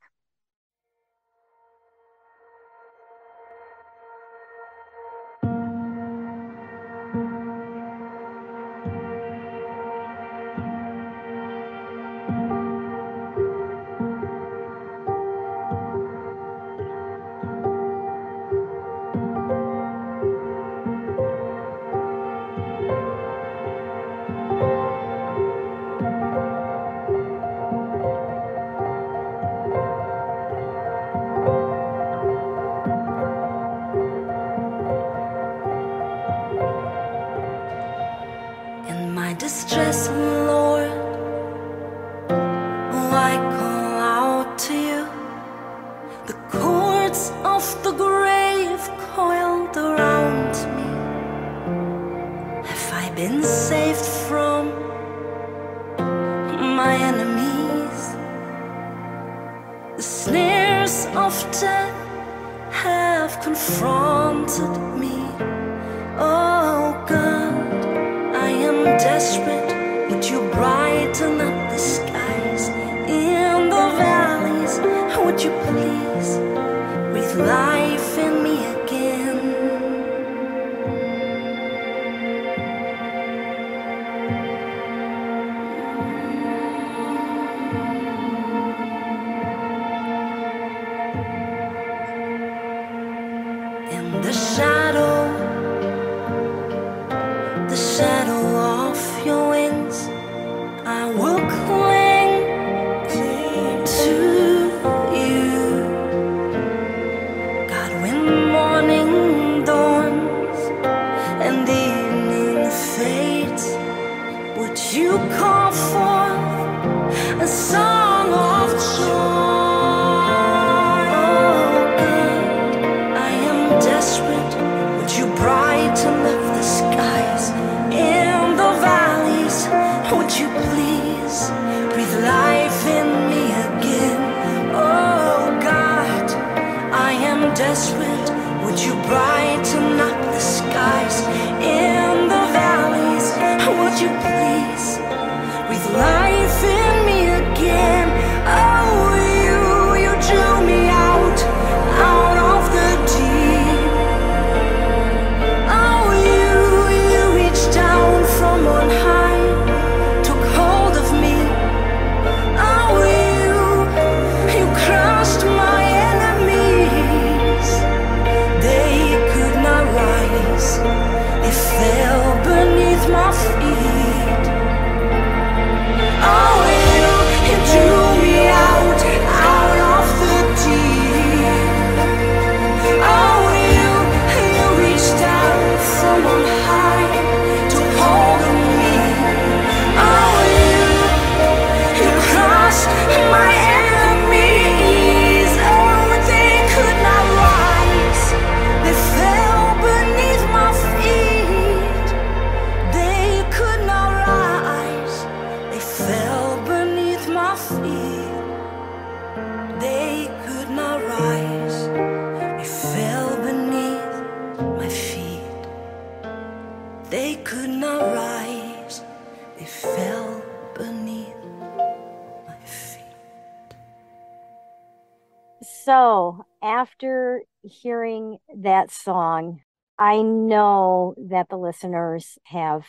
So, after hearing that song, I know that the listeners have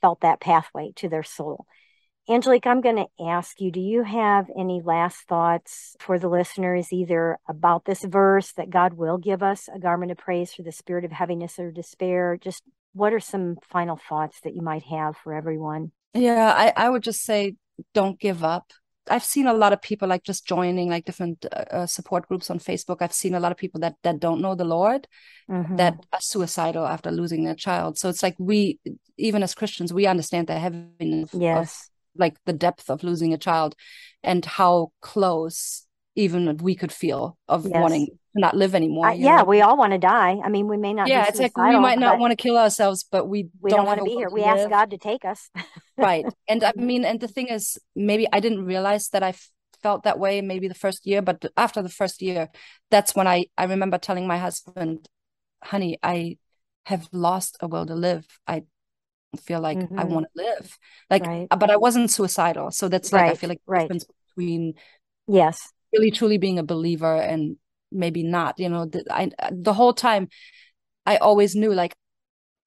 felt that pathway to their soul. Angelique, I'm going to ask you do you have any last thoughts for the listeners, either about this verse that God will give us a garment of praise for the spirit of heaviness or despair? Just what are some final thoughts that you might have for everyone? Yeah, I, I would just say don't give up. I've seen a lot of people like just joining like different uh, uh, support groups on Facebook. I've seen a lot of people that that don't know the Lord mm-hmm. that are suicidal after losing their child. So it's like we, even as Christians, we understand the heaviness yes. of like the depth of losing a child and how close even we could feel of Yes. wanting to not live anymore. Uh, you know yeah, we all want to die. I mean, we may not. yeah, it's like we might not want to kill ourselves, but we We don't don't want to be here. We ask. God to take us. <laughs> Right. And I mean, and the thing is, maybe I didn't realize that I f- felt that way maybe the first year, but after the first year, that's when I I remember telling my husband, honey, I have lost a will to live. I feel like I Mhm. want to live. Like, Right. but I wasn't suicidal. So that's like I feel like Right. between Yes. Really truly being a believer and maybe not. You know, the, I the whole time I always knew like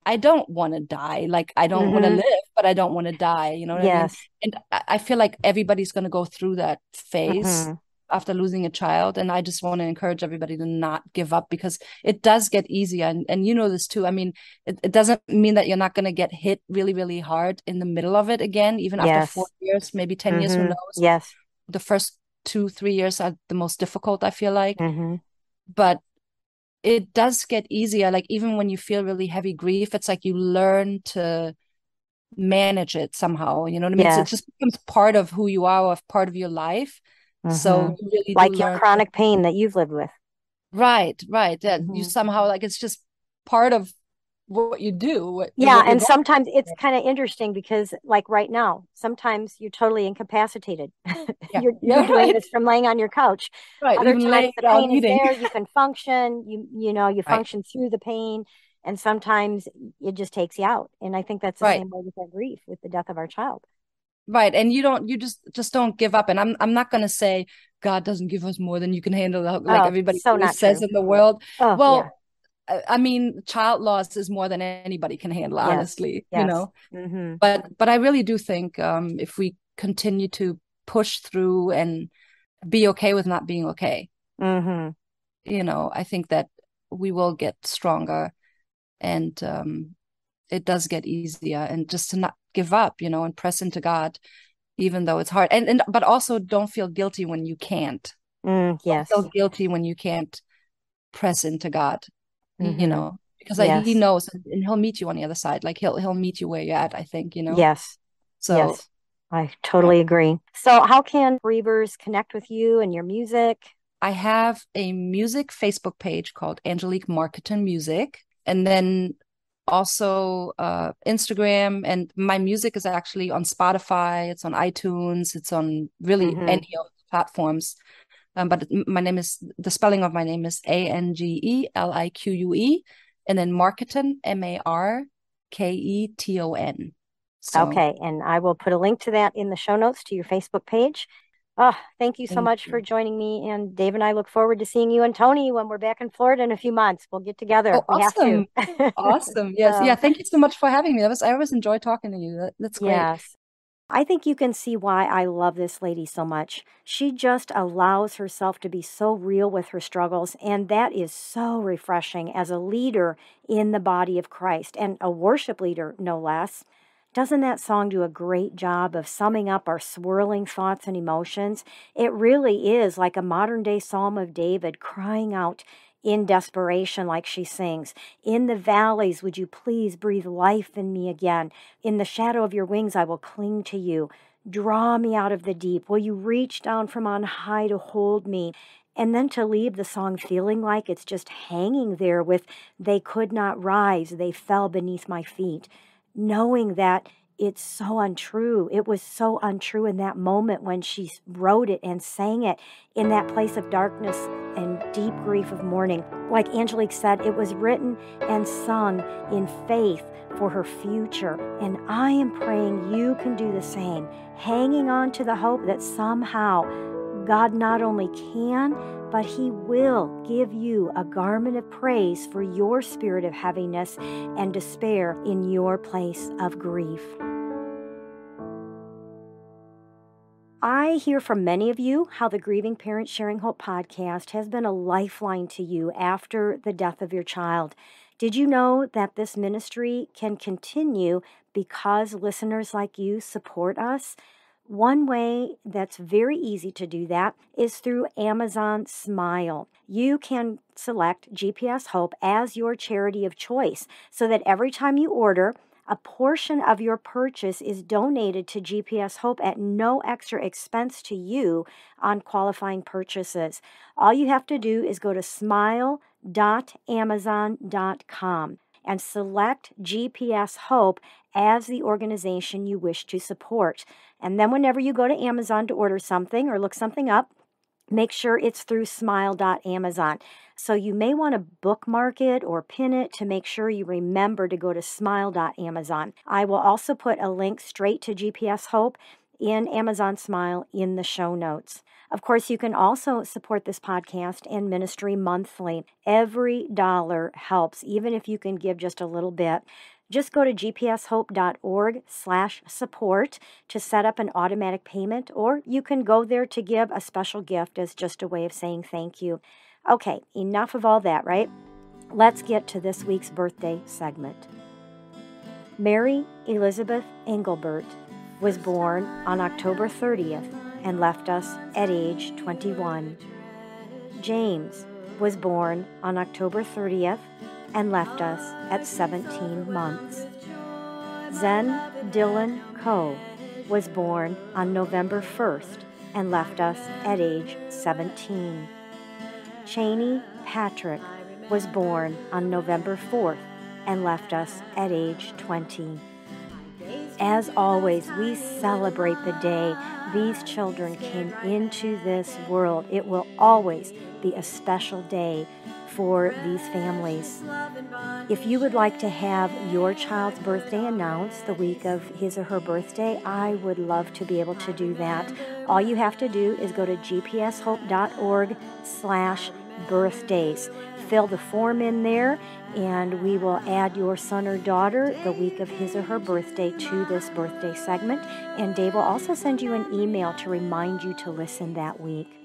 I don't want to die. Like I don't want to live, but I don't want to die. You know what I mean? Yes. And I feel like everybody's going to go through that phase Mhm. after losing a child. And I just want to encourage everybody to not give up because it does get easier. And, and you know this too. I mean, it, it doesn't mean that you're not going to get hit really, really hard in the middle of it again, even after four years, maybe 10 years, who Mhm. knows? Yes. The first two, three years are the most difficult, I feel like. hmm But it does get easier. Like even when you feel really heavy grief, it's like you learn to manage it somehow. You know what I mean? So it just becomes part of who you are, of part of your life. So hmm you really Like your learn. chronic pain that you've lived with. Right, right. That you hmm somehow like it's just part of what you do, what Yeah, what and going sometimes it's kind of interesting because, like right now, sometimes you're totally incapacitated. <laughs> Yeah, You're <laughs> yeah, you're doing right, this from laying on your couch. right. Other Even times the pain is eating. there, you <laughs> can function, you you know, you Right, function through the pain, and sometimes it just takes you out. And I think that's the right, same way with our grief, with the death of our child. right. And you don't, you just just don't give up. And I'm I'm not gonna say God doesn't give us more than you can handle, like Oh, everybody so says true. in the world. Oh. Well, I I mean, child loss is more than anybody can handle, Yes. honestly, you Yes. know. hmm But but I really do think um, if we continue to push through and be okay with not being okay, hmm you know, I think that we will get stronger and um, it does get easier. And just to not give up, you know, and press into God, even though it's hard. And and but also don't feel guilty when you can't. Mm, Don't yes. feel guilty when you can't press into God, y- you know, because like, He knows and, He'll meet you on the other side. Like He'll He'll meet you where you're at, I think, you know. Yes. So Yes. I yeah. totally agree. So, how can pareavors connect with you and your music? I have a music Facebook page called Angelique Marketon Music, and then also uh, Instagram. And my music is actually on Spotify, it's on iTunes, it's on really hmm any of the platforms. Um, but my name is the spelling of my name is A N G E L I Q U E, and then Marketon M A R K E T O N. So Okay, and I will put a link to that in the show notes to your Facebook page. Oh, thank you so thank much for joining me. And Dave and I look forward to seeing you and Tony when we're back in Florida in a few months. We'll get together. Oh, We have to. awesome. <laughs> Awesome. Yes. Yeah. Thank you so much for having me. That was, I always enjoy talking to you. That, that's great. yes. I think you can see why I love this lady so much. She just allows herself to be so real with her struggles, and that is so refreshing as a leader in the body of Christ and a worship leader, no less. Doesn't that song do a great job of summing up our swirling thoughts and emotions? It really is like a modern day Psalm of David crying out in desperation, like she sings. In the valleys, would you please breathe life in me again? In the shadow of your wings, I will cling to you. Draw me out of the deep. Will you reach down from on high to hold me? And then to leave the song feeling like it's just hanging there with, they could not rise, they fell beneath my feet knowing that it's so untrue. It was so untrue in that moment when she wrote it and sang it in that place of darkness and deep grief of mourning. Like Angelique said, it was written and sung in faith for her future. And I am praying you can do the same, hanging on to the hope that somehow God not only can, but He will give you a garment of praise for your spirit of heaviness and despair in your place of grief. I hear from many of you how the Grieving Parents Sharing Hope podcast has been a lifeline to you after the death of your child. Did you know that this ministry can continue because listeners like you support us? One way that's very easy to do that is through Amazon Smile. You can select GPS Hope as your charity of choice so that every time you order, A portion of your purchase is donated to GPS Hope at no extra expense to you on qualifying purchases. All you have to do is go to smile.amazon.com and select GPS Hope as the organization you wish to support. And then, whenever you go to Amazon to order something or look something up, make sure it's through smile.amazon. So you may want to bookmark it or pin it to make sure you remember to go to smile.amazon. I will also put a link straight to GPS Hope in Amazon Smile in the show notes. Of course, you can also support this podcast and ministry monthly. Every dollar helps, even if you can give just a little bit. Just go to gpshope.org slash support to set up an automatic payment, or you can go there to give a special gift as just a way of saying thank you. Okay, enough of all that, right? Let's get to this week's birthday segment. Mary Elizabeth Engelbert was born on October 30th and left us at age 21. James was born on October 30th and left us at 17 months. Zen Dylan Coe was born on November 1st and left us at age 17. Cheney Patrick was born on November 4th and left us at age 20. As always, we celebrate the day these children came into this world. It will always be a special day for these families. If you would like to have your child's birthday announced the week of his or her birthday, I would love to be able to do that. All you have to do is go to gpshope.org slash birthdays. Fill the form in there, and we will add your son or daughter the week of his or her birthday to this birthday segment. And Dave will also send you an email to remind you to listen that week.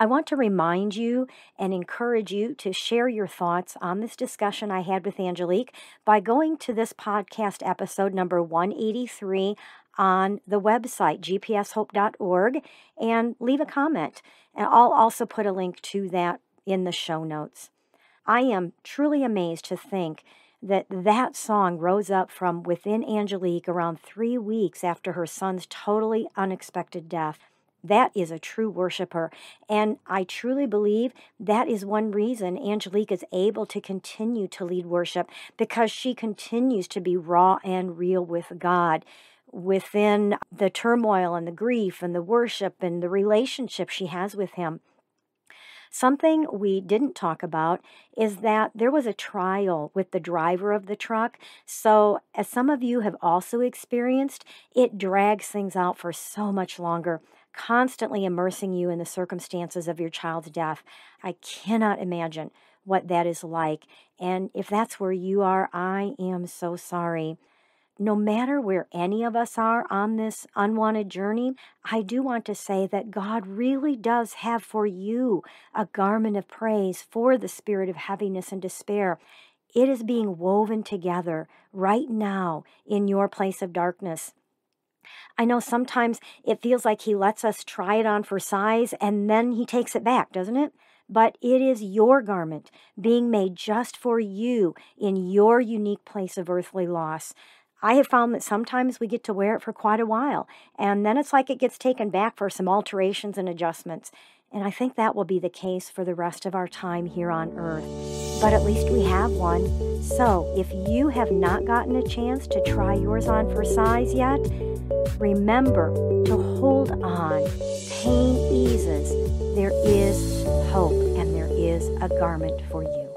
I want to remind you and encourage you to share your thoughts on this discussion I had with Angelique by going to this podcast episode number 183 on the website gpshope.org and leave a comment. And I'll also put a link to that in the show notes. I am truly amazed to think that that song rose up from within Angelique around three weeks after her son's totally unexpected death. That is a true worshiper. And I truly believe that is one reason Angelique is able to continue to lead worship because she continues to be raw and real with God within the turmoil and the grief and the worship and the relationship she has with Him. Something we didn't talk about is that there was a trial with the driver of the truck. So, as some of you have also experienced, it drags things out for so much longer constantly immersing you in the circumstances of your child's death. I cannot imagine what that is like. And if that's where you are, I am so sorry. No matter where any of us are on this unwanted journey, I do want to say that God really does have for you a garment of praise for the spirit of heaviness and despair. It is being woven together right now in your place of darkness. I know sometimes it feels like he lets us try it on for size and then he takes it back, doesn't it? But it is your garment being made just for you in your unique place of earthly loss. I have found that sometimes we get to wear it for quite a while, and then it's like it gets taken back for some alterations and adjustments. And I think that will be the case for the rest of our time here on earth. But at least we have one. So if you have not gotten a chance to try yours on for size yet, remember to hold on. Pain eases. There is hope, and there is a garment for you.